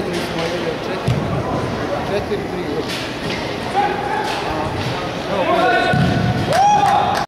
Ветры